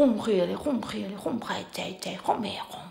红黑了，哄黑了，哄坏仔仔，哄没哄。